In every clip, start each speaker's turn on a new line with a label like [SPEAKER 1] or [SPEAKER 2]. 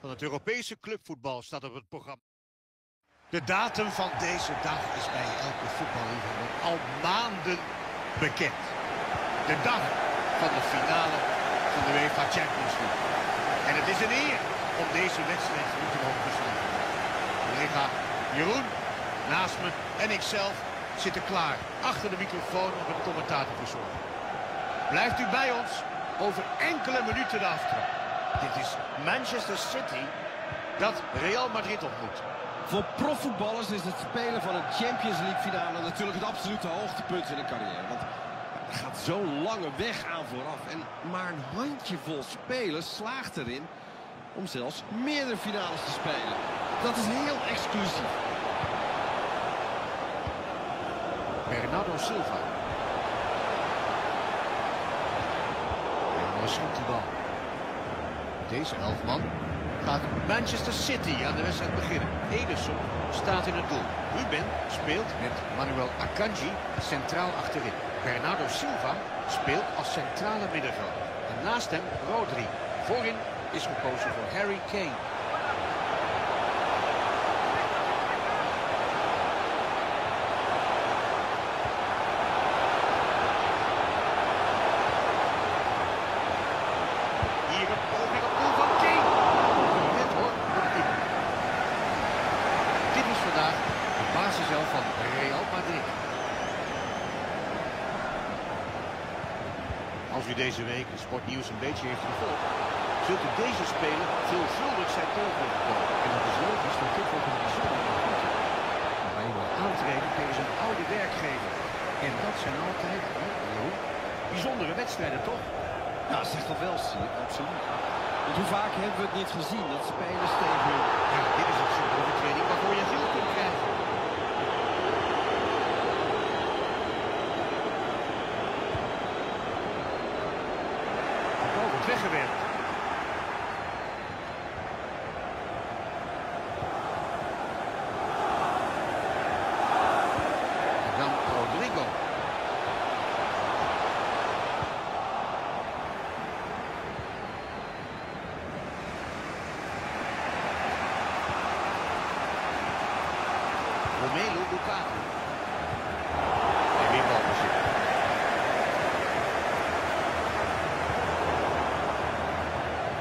[SPEAKER 1] van het Europese clubvoetbal staat op het programma. De datum van deze dag is bij elke voetballiefhebber al maanden bekend. De dag van de finale van de UEFA Champions League. En het is een eer om deze wedstrijd nu te mogen besluiten. Collega Jeroen, naast me en ikzelf zitten klaar achter de microfoon op het commentatorverzorg. Blijft u bij ons over enkele minuten de. Dit is Manchester City dat Real Madrid ontmoet.
[SPEAKER 2] Voor profvoetballers is het spelen van een Champions League finale natuurlijk het absolute hoogtepunt in een carrière. Want er gaat zo'n lange weg aan vooraf. En maar een handjevol spelers slaagt erin om zelfs meerdere finales te spelen. Dat is heel exclusief.
[SPEAKER 1] Bernardo Silva. En dan schiet de bal. Deze elfman gaat Manchester City aan de wedstrijd beginnen. Ederson staat in het doel. Ruben speelt met Manuel Akanji centraal achterin. Bernardo Silva speelt als centrale middenvelder. En naast hem Rodri. Voorin is gekozen voor Harry Kane. Hier een poging op doel van Kane. Net hoor, voor de keeper. Dit is vandaag de basiself van Real Madrid. Als u deze week het sportnieuws een beetje heeft gevolgd, zult u deze speler veelvuldig zijn tegengekomen. En dat is logisch, want dit wordt een bijzondere ontmoeting. Waar je wil aantreden tegen zijn oude werkgever. En dat zijn altijd, hè, bijzondere wedstrijden, toch?
[SPEAKER 2] Ja, zeg toch wel, Sier, absoluut. Want hoe vaak hebben we het niet gezien dat spelers tegen...
[SPEAKER 1] Ja, dit is het soort overtreding waarvoor je kunt krijgen. De bal wordt weggewerkt. En dan Rodrigo. Romelu Lukaku. En weer balbezit.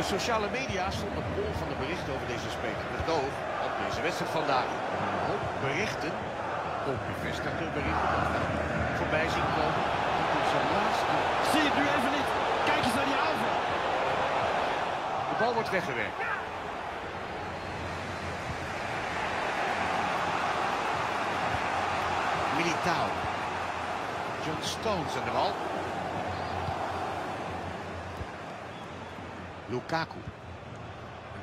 [SPEAKER 1] De sociale media stonden bol van de berichten over deze speler. Met het oog op deze wedstrijd vandaag. Een hoop berichten, ook bevestigde berichten, dat we voorbij zien komen. Is zijn laatste.
[SPEAKER 2] Zie je het nu even niet? Kijk eens naar die aanval.
[SPEAKER 1] De bal wordt weggewerkt. Militao. John Stones aan de bal. Lukaku.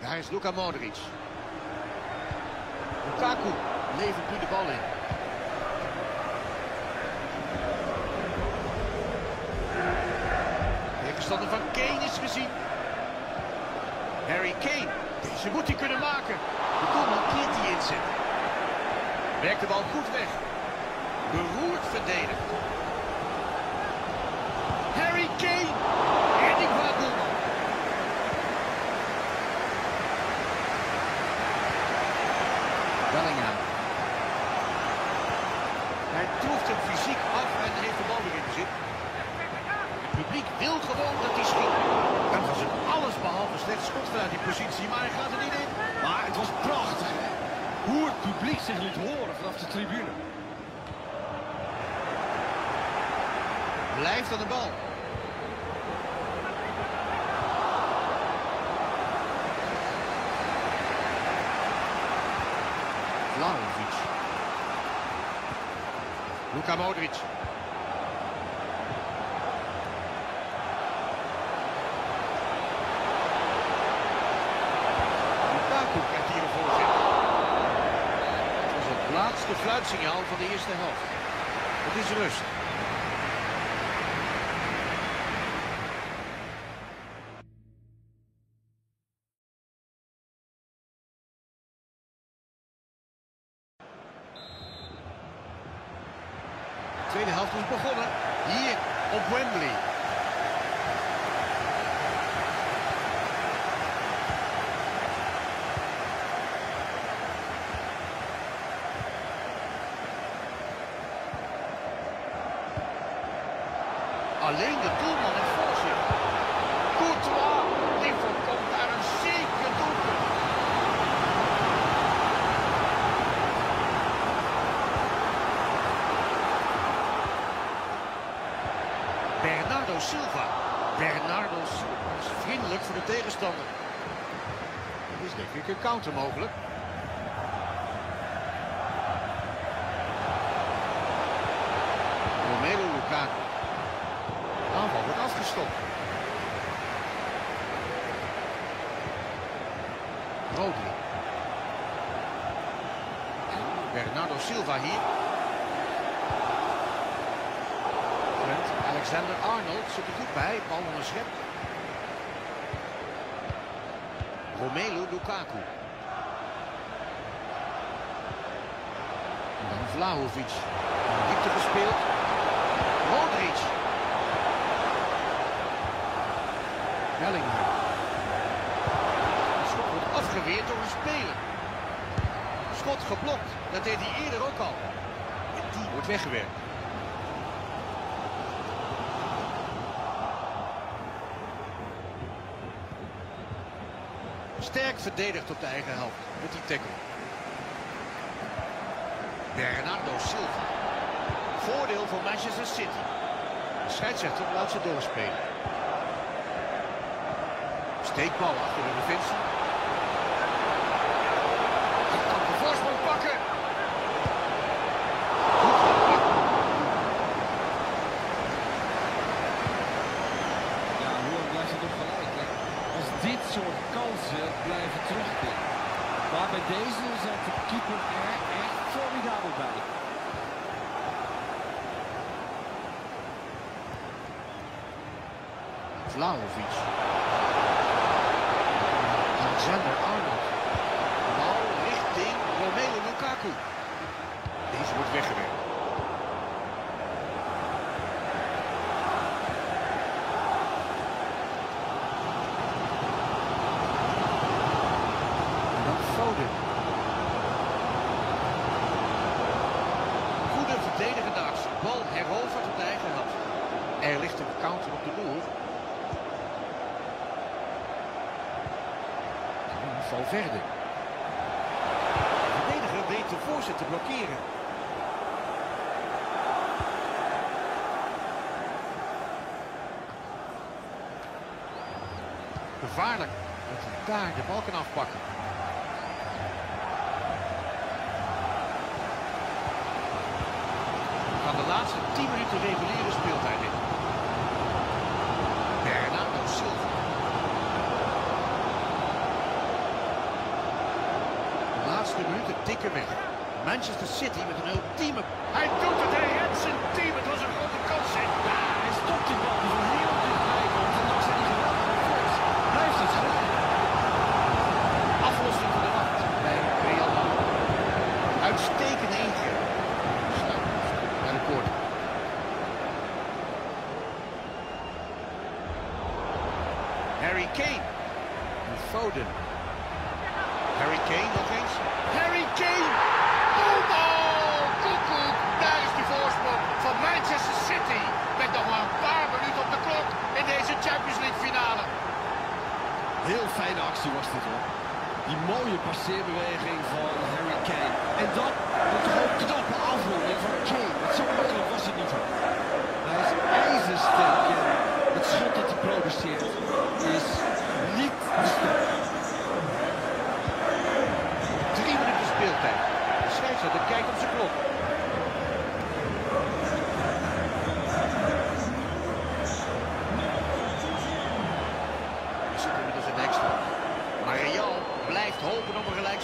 [SPEAKER 1] Daar is Luka Modric. Lukaku levert nu de bal in. Tegenstander van Kane is gezien. Harry Kane. Deze moet hij kunnen maken. De doelman keert die inzet. Werkt de bal goed weg. Beroerd verdedigd. Harry Kane. Redding van de doelman. Bellingham. Hij troeft hem fysiek af en heeft de bal weer in bezit. Het publiek wil gewoon dat hij schiet. Dat was een alles behalve slecht schot vanuit die positie, maar hij gaat er niet in.
[SPEAKER 2] Maar het was prachtig? Hoe het publiek zich liet horen vanaf de tribune.
[SPEAKER 1] Blijft aan de bal. Vlahovic. Luka Modric. Lukaku krijgt hier een voorzet. Het was het laatste fluitsignaal van de eerste helft. Het is rust. De tweede helft is begonnen. Hier op Wembley. Alleen de doelman heeft voor zich. Courtois, die voorkomt daar een zeker doelpunt. Bernardo Silva. Bernardo Silva is vriendelijk voor de tegenstander. Er is denk ik een counter mogelijk. Romelu Lukaku. Aanval wordt afgestopt. Rodri. En Bernardo Silva hier. Trent Alexander-Arnold zit er goed bij. Bal onder schep. Romelu Lukaku. En dan Vlahovic. Diepte gespeeld. Modric. Schot wordt afgeweerd door een speler. Schot geblokt. Dat deed hij eerder ook al. En die wordt weggewerkt. Sterk verdedigd op de eigen helft. Met die tackle. Bernardo Silva. Voordeel voor Manchester City. De scheidsrechter laat ze doorspelen. Steekbal achter de defensie. Hij kan de voorsprong pakken.
[SPEAKER 2] Ja, hoe lang blijft het nog gelijk? Hè? Als dit soort kansen blijven terugkeren. Maar bij deze zat de keeper er echt formidabel bij.
[SPEAKER 1] Vlahovic. Alexander-Arnold. Bal richting Romelu Lukaku. Deze wordt weggewerkt. Goede verdedigende actie. Bal heroverd op de eigen helft. Er ligt een counter op de loer. Valverde. De verdediger weet de voorzet te blokkeren. Gevaarlijk dat hij daar de bal kan afpakken. Gaan de laatste 10 minuten reguliere speeltijd in. Bernardo Silva. De weg. Manchester City met een ultieme... Hij doet het, hij redt zijn team. Het was een grote kans.
[SPEAKER 2] Ja, hij stopt die bal die van heel dichtbij komt. En dankzij die geweldige voet blijft het gelijk.
[SPEAKER 1] Aflossing van de wacht bij Real Madrid. Snel naar de. Harry Kane. En Foden. Harry Kane nog eens. Harry Kane! Oh, oh, koekoek. Daar is de voorsprong van Manchester City. Met nog maar een paar minuten op de klok in deze Champions League finale.
[SPEAKER 2] Heel fijne actie was dit hoor. Die mooie passeerbeweging van Harry Kane. En dan de gewoon knappe afronding van Kane. Zo makkelijk was het niet hoor.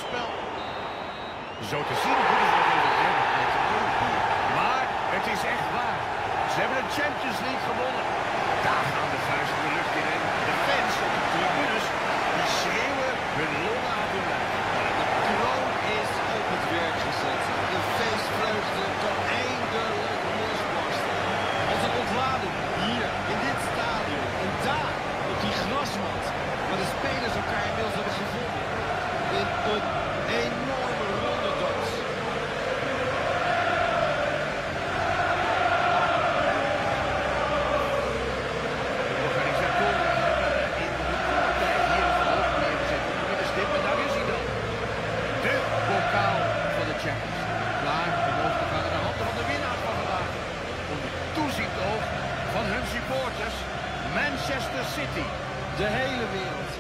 [SPEAKER 1] Gelijkspel. Zo te zien ze. Maar het is echt waar. Ze hebben de Champions League gewonnen. Daar gaan de vuisten de lucht in. De fans op de tribunes die schreeuwen hun longen lijf.
[SPEAKER 2] De kroon is op het werk gezet. De feestvreugde
[SPEAKER 1] City.
[SPEAKER 2] De hele wereld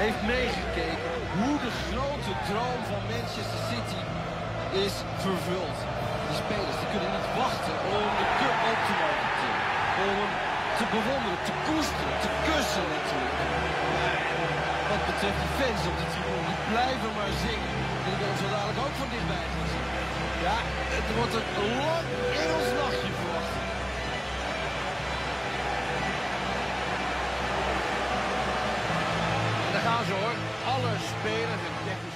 [SPEAKER 2] heeft meegekeken hoe de grote droom van Manchester City is vervuld. Die spelers die kunnen niet wachten om de cup op te mogen. Om hem te bewonderen, te koesteren, te kussen natuurlijk. Wat betreft de fans op de tribune, die blijven maar zingen. En die willen zo dadelijk ook van dichtbij gaan zien. Ja, het wordt een lang Engels nachtje verwacht.
[SPEAKER 1] En daar gaan ze hoor. Alle spelers en technici